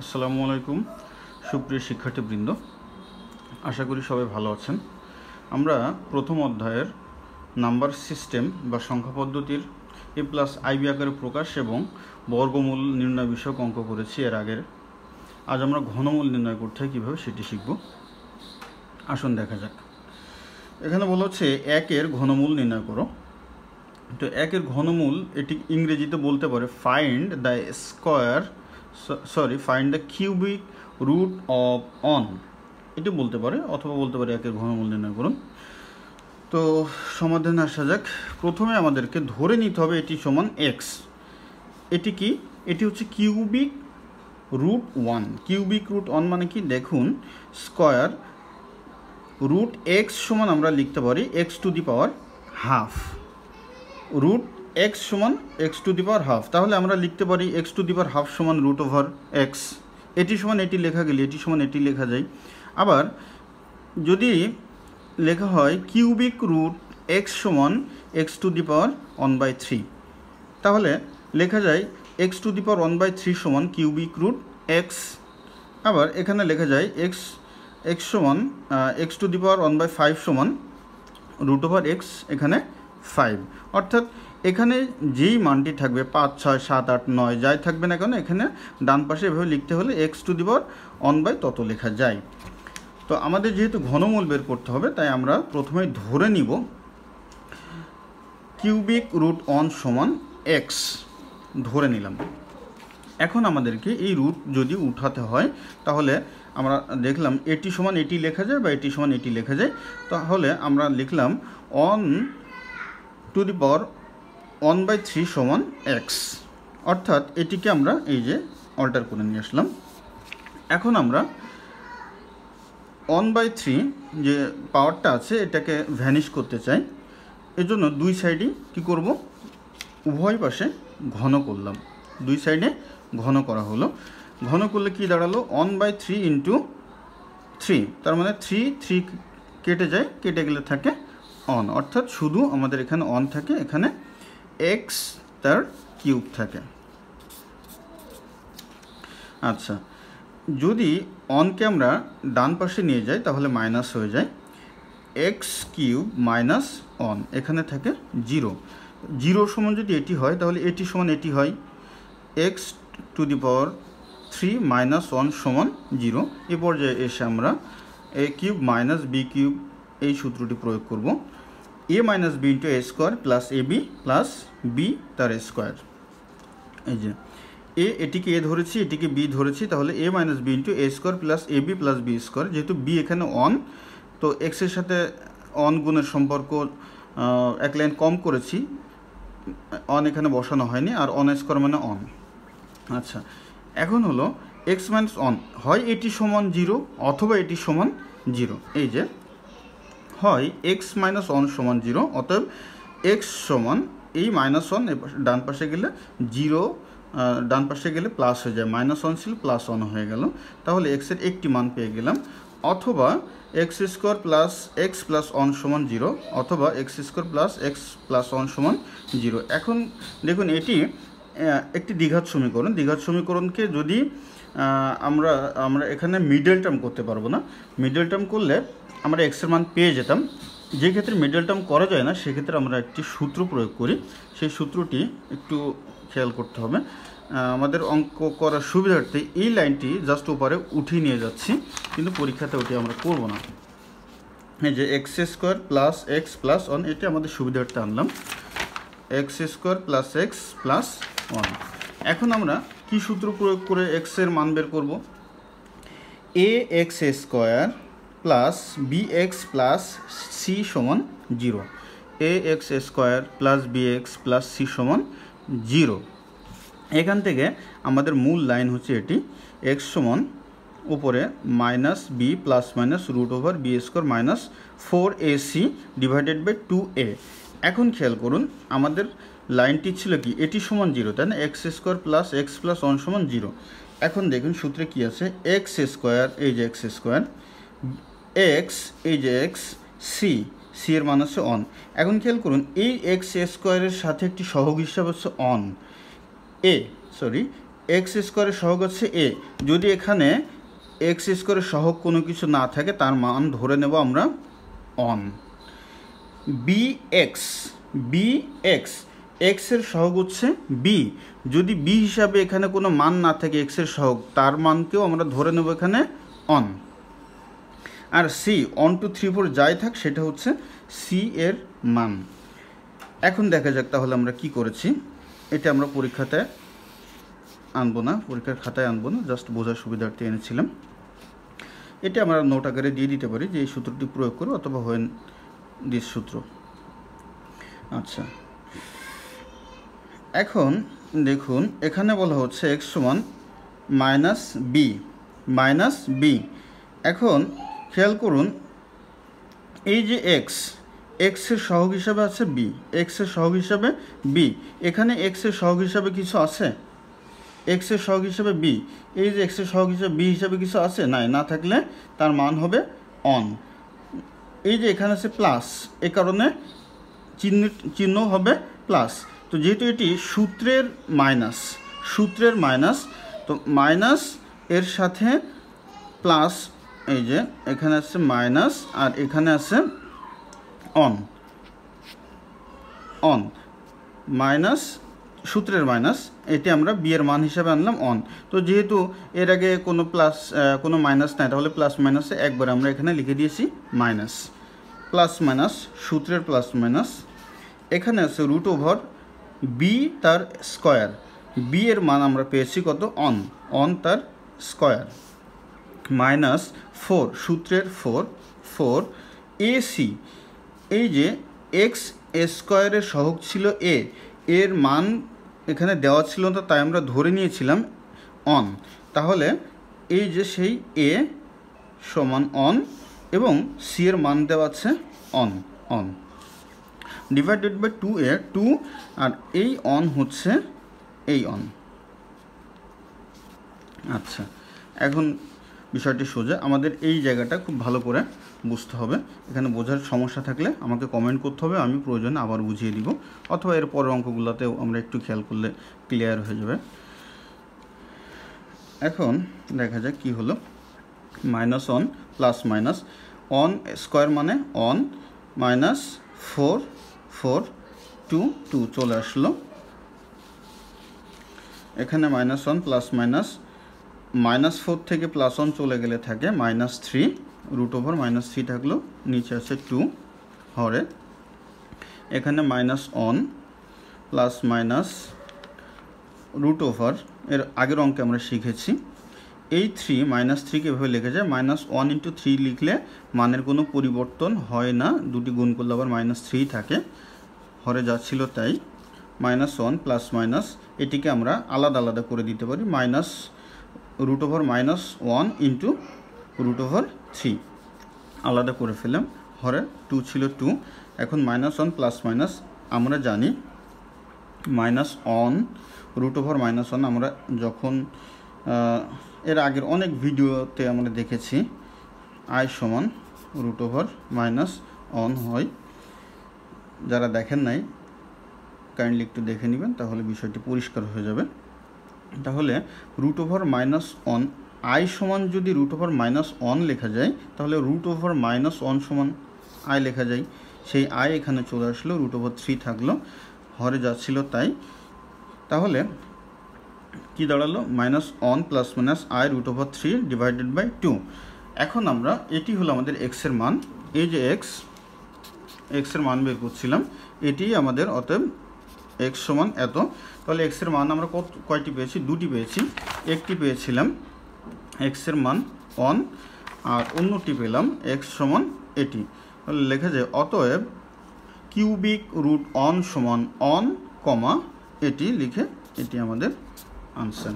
আসসালামু আলাইকুম, সুপ্রিয় শিক্ষার্থীবৃন্দ। আশা করি সবাই ভালো আছেন। আমরা প্রথম অধ্যায়ের নাম্বার সিস্টেম বা সংখ্যা পদ্ধতির এ প্লাস আইবি আকারে প্রকাশ এবং বর্গমূল নির্ণয় বিষয়ক অঙ্ক করেছি। এর আগের আজ আমরা ঘনমূল নির্ণয় করতে হয়, কীভাবে সেটি শিখব? আসুন দেখা যাক। এখানে বলা হচ্ছে একের ঘনমূল নির্ণয় করো। তো একের ঘনমূল এটি ইংরেজিতে বলতে পারে find the square sorry find the cubic root of one এটি বলতে পারে, অথবা বলতে পারে একের ঘনমূল নির্ণয় করুন। তো সমাধানে আসা যাক। প্রথমে আমাদেরকে ধরে নিতে হবে এটি সমান এক্স এটি কি? এটি হচ্ছে cubic root one cubic root one মানে কি? দেখুন স্কোয়ার রুট এক্স সমান আমরা লিখতে পারি x to the power half root x সমান x to the power half তাহলে আমরা লিখতে পারি এক্স টু দি হাফ সমান রুট ওভার এক্স এটি সমান এটি লেখা গেলে এটি সমান এটি লেখা যায়। আবার যদি লেখা হয় কিউবিক রুট এক্স সমান x to the power one by three তাহলে লেখা যায় x to the power one by three সমান কিউবিক রুট এক্স আবার এখানে লেখা যায় এক্স এক্স সমান x to the power one by five সমান রুট ওভার এক্স এখানে ফাইভ অর্থাৎ এখানে যেই মানটি থাকবে পাঁচ, ছয়, সাত, আট, নয়, যাই থাকবে না কেন, এখানে ডান পাশে এভাবে লিখতে হলে x to the power one by তত লেখা যায়। তো আমাদের যেহেতু ঘনমূল বের করতে হবে, তাই আমরা প্রথমে ধরে নিব কিউবিক রুট অন সমান এক্স ধরে নিলাম। এখন আমাদেরকে এই রুট যদি উঠাতে হয়, তাহলে আমরা দেখলাম এটি সমান এটি লেখা যায় বা এটি সমান এটি লেখা যায়। তাহলে আমরা লিখলাম one to the power one by three সমান এক্স অর্থাৎ এটিকে আমরা এই যে অল্টার করে নিয়ে আসলাম। এখন আমরা ওয়ান বাই থ্রি যে পাওয়ারটা আছে, এটাকে ভ্যানিশ করতে চাই। এজন্য দুই সাইডই কি করব? উভয় পাশে ঘন করলাম। দুই সাইডে ঘন করা হলো। ঘন করলে কি দাঁড়াল? One by three into three তার মানে থ্রি থ্রি কেটে যায়, কেটে গেলে থাকে অন অর্থাৎ শুধু আমাদের এখানে অন থাকে, এখানে এক্স তার কিউব থাকে। আচ্ছা যদি অনকে আমরা ডান পাশে নিয়ে যাই, তাহলে মাইনাস হয়ে যায় এক্স কিউব মাইনাস অন, এখানে থাকে জিরো। জিরো সমান যদি এটি হয়, তাহলে এটি সমান এটি হয় x to the power three minus one সমান জিরো। এ পর্যায়ে এসে আমরা A cube minus B cube এই সূত্রটি প্রয়োগ করব। A minus B into A square plus A B plus B তার স্কোয়ার এই যে এ এটিকে এ ধরেছি, এটিকে বি ধরেছি, তাহলে A minus B into A square plus A B plus B square যেহেতু বি এখানে অন তো এক্সের সাথে অন গুণের সম্পর্ক এক লাইন কম করেছি অন এখানে বসানো হয়নি, আর অন স্কোয়ার মানে অন আচ্ছা এখন হলো এক্স মাইনাস অন হয় এটি সমান জিরো অথবা এটি সমান জিরো এই যে হয় এক্স মাইনাস ওয়ান সমান জিরো অতএব এক্স সমান এই মাইনাস ওয়ান ডান পাশে গেলে জিরো ডান পাশে গেলে প্লাস হয়ে যায়। মাইনাস ওয়ান ছিল প্লাস ওয়ান হয়ে গেল। তাহলে এক্সের একটি মান পেয়ে গেলাম। অথবা x square plus x plus one সমান জিরো অথবা x square plus x plus one সমান জিরো এখন দেখুন, এটি একটি দ্বিঘাত সমীকরণ। দ্বিঘাত সমীকরণকে যদি আমরা আমরা এখানে মিডল টার্ম করতে পারব না। মিডল টার্ম করলে আমরা এক্সের মান পেয়ে যেতাম। যে ক্ষেত্রে মিডল টার্ম করা যায় না সেক্ষেত্রে আমরা একটি সূত্র প্রয়োগ করি। সেই সূত্রটি একটু খেয়াল করতে হবে। আমাদের অঙ্ক করার সুবিধার্থে এই লাইনটি জাস্ট উপরে উঠিয়ে নিয়ে যাচ্ছি, কিন্তু পরীক্ষাতে ওটি আমরা করব না। এই যে x square plus x plus one এটি আমাদের সুবিধার্থে আনলাম। X square plus x plus one এখন আমরা কি সূত্র প্রয়োগ করে এক্সের মান বের করব? A x square plus B x plus C সমান zero A x square plus B x plus C সমান জিরো এখান থেকে আমাদের মূল লাইন হচ্ছে এটি। এক্স সমান উপরে minus B plus minus root over B square minus four A C divided by two A এখন খেয়াল করুন, আমাদের লাইনটি ছিল কি? এটি সমান জিরো তাই না? X square plus x plus one সমান জিরো এখন দেখুন সূত্রে কী আছে? এক্স স্কোয়ার এই যে এক্স স্কোয়ার এক্স এই এক্স সি সি এর মান হচ্ছে অন এখন খেয়াল করুন, এই এক্স স্কোয়ারের সাথে একটি সহগ হিসাব হচ্ছে অন এ সরি এক্স স্কোয়ারের সহগ হচ্ছে এ যদি এখানে এক্স স্কোয়ারের সহগ কোনো কিছু না থাকে, তার মান ধরে নেব আমরা one B x B x এক্সের সহগ হচ্ছে বি যদি বি হিসাবে এখানে কোনো মান না থাকে এক্সের সহগ, তার মানকেও আমরা ধরে নেব এখানে অন আর C one two three four যাই থাক, সেটা হচ্ছে সি এর মান। এখন দেখা যাক তাহলে আমরা কি করেছি। এটা আমরা পরীক্ষাতে আনব না, পরীক্ষার খাতায় আনব না জাস্ট বোঝার সুবিধার্থে এনেছিলাম। এটা আমরা নোট আকারে দিয়ে দিতে পারি যে এই সূত্রটি প্রয়োগ করো অথবা হোয়েন দিস সূত্র। আচ্ছা। এখন দেখুন, এখানে বলা হচ্ছে এক্স সমান মাইনাস বি মাইনাস বি এখন খেয়াল করুন, এই যে এক্স এক্সের সহগ হিসাবে আছে বি এক্সের সহগ হিসাবে বি এখানে এক্সের সহগ হিসাবে কিছু আছে? এক্সের সহগ হিসাবে বি এই যে এক্সের সহগ হিসাবে বি হিসাবে কিছু আছে? নাই, না থাকলে তার মান হবে অন এই যে এখানে আছে প্লাস এ কারণে চিহ্ন চিহ্ন হবে প্লাস তো যেহেতু এটি সূত্রের মাইনাস সূত্রের মাইনাস তো মাইনাস এর সাথে প্লাস এই যে, এখানে আছে মাইনাস আর এখানে আছে অন অন মাইনাস সূত্রের মাইনাস এটি আমরা বিয়ের মান হিসাবে আনলাম অন তো যেহেতু এর আগে কোনো প্লাস কোনো মাইনাস নাই, তাহলে প্লাস মাইনাসে একবার আমরা এখানে লিখে দিয়েছি মাইনাস প্লাস মাইনাস সূত্রের প্লাস মাইনাস এখানে আছে রুট ওভার বি তার স্কোয়ার বি এর মান আমরা পেয়েছি কত? অন অন তার স্কোয়ার মাইনাস ফোর সূত্রের ফোর ফোর এসি এই যে এক্স স্কোয়ারের সহগ ছিল এ এর মান এখানে দেওয়া ছিল না, তাই আমরা ধরে নিয়েছিলাম অন তাহলে এই যে সেই এ সমান অন এবং সি এর মান দেওয়া আছে one one divided by two a two আর এই অন হচ্ছে এই অন আচ্ছা এখন বিষয়টি সোজা। আমাদের এই জায়গাটা খুব ভালো করে বুঝতে হবে। এখানে বোঝার সমস্যা থাকলে আমাকে কমেন্ট করতে হবে, আমি প্রয়োজনে আবার বুঝিয়ে দিব। অথবা এর পরের অঙ্কগুলোতেও আমরা একটু খেয়াল করলে ক্লিয়ার হয়ে যাবে। এখন দেখা যাক কি হলো। Minus one plus minus one square মানে one minus four four two two চলে আসলো। এখানে minus one plus minus minus four থেকে প্লাস ওয়ান চলে গেলে থাকে minus three root over minus three থাকল, নিচে আছে টু হরে। এখানে minus one plus minus root over এর আগের অঙ্কে আমরা শিখেছি। এই থ্রি মাইনাস থ্রিকে এভাবে লেখা যায় মাইনাস ওয়ান ইন্টু থ্রি লিখলে মানের কোনো পরিবর্তন হয় না, দুটি গুণ করলে আবার মাইনাস থ্রি থাকে। হরে যাচ্ছিল তাই মাইনাস ওয়ান প্লাস মাইনাস এটিকে আমরা আলাদা আলাদা করে দিতে পারি minus root over minus one into root over three আলাদা করে ফেললাম। হরে টু ছিল টু এখন মাইনাস ওয়ান প্লাস মাইনাস আমরা জানি minus one root over minus one আমরা যখন এর আগের অনেক ভিডিওতে আমরা দেখেছি আই সমান রুট ওভার মাইনাস অন হয়। যারা দেখেন নাই কাইন্ডলি একটু দেখে নেবেন, তাহলে বিষয়টি পরিষ্কার হয়ে যাবে। তাহলে root over minus one i সমান যদি রুট ওভার মাইনাস অন লেখা যায়, তাহলে রুট ওভার মাইনাস ওয়ান সমান আই লেখা যায়। সেই আই এখানে চলে আসলো রুট ওভার থ্রি থাকল, হরে যাচ্ছিল তাই। তাহলে কি দাঁড়াল? Minus one plus minus i root over three divided by two এখন আমরা, এটি হলো আমাদের এক্সের মান। এই যে এক্স এক্সের মান বের করছিলাম এটি আমাদের অতএব এক্স সমান এত। তাহলে এক্সের মান আমরা কত কয়টি পেয়েছি? দুটি পেয়েছি। একটি পেয়েছিলাম এক্সের মান অন আর অন্যটি পেলাম এক্স সমান এটি তাহলে লেখা যায়, অতএব কিউবিক রুট অন সমান অন কমা এটি লিখে এটি আমাদের আনসার